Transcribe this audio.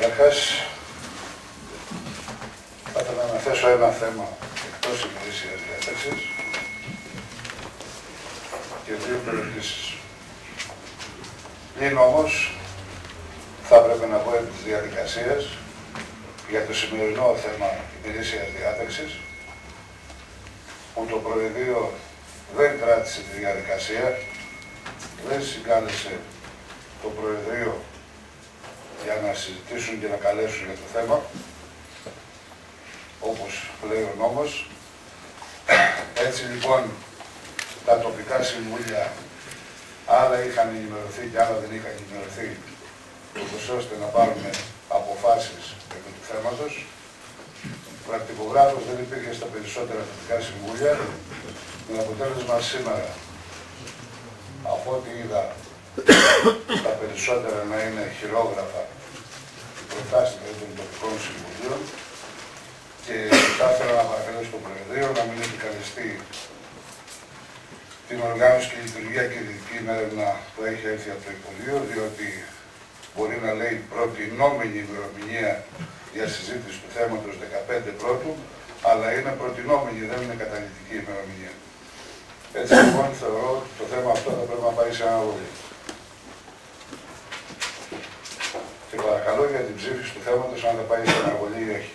Καταρχάς, θα ήθελα να θέσω ένα θέμα εκτός ημερήσιας διάταξης και δύο προεκτήσεις. Πλην όμως, θα έπρεπε να πω επί της διαδικασίας για το σημερινό θέμα ημερήσιας διάταξης που το Προεδρείο δεν κράτησε τη διαδικασία, δεν συγκάλεσε το Προεδρείο για να συζητήσουν και να καλέσουν για το θέμα, όπως λέει ο νόμος. Έτσι λοιπόν τα τοπικά συμβούλια άλλα είχαν ενημερωθεί και άλλα δεν είχαν ενημερωθεί, ώστε να πάρουμε αποφάσεις επί του θέματος. Πρακτικογράφος δεν υπήρχε στα περισσότερα τοπικά συμβούλια, με αποτέλεσμα σήμερα, από ό,τι είδα, τα περισσότερα να είναι χειρόγραφα οι προτάσεις δηλαδή, των τοπικών συμβουλίων και θα ήθελα να παρακαλέσω το Προεδρείο να μην επικαλεστεί την οργάνωση και λειτουργία και δυτική μέρημνα που έχει έρθει από το Υπουργείο, διότι μπορεί να λέει προτινόμενη ημερομηνία για συζήτηση του θέματος 15 πρώτου, αλλά είναι προτινόμενη, δεν είναι καταλητική ημερομηνία. Έτσι λοιπόν θεωρώ ότι το θέμα αυτό θα πρέπει να πάει σε αναβολή. Και παρακαλώ για την ψήφιση του θέματος αν θα πάει σε αναβολή ή όχι.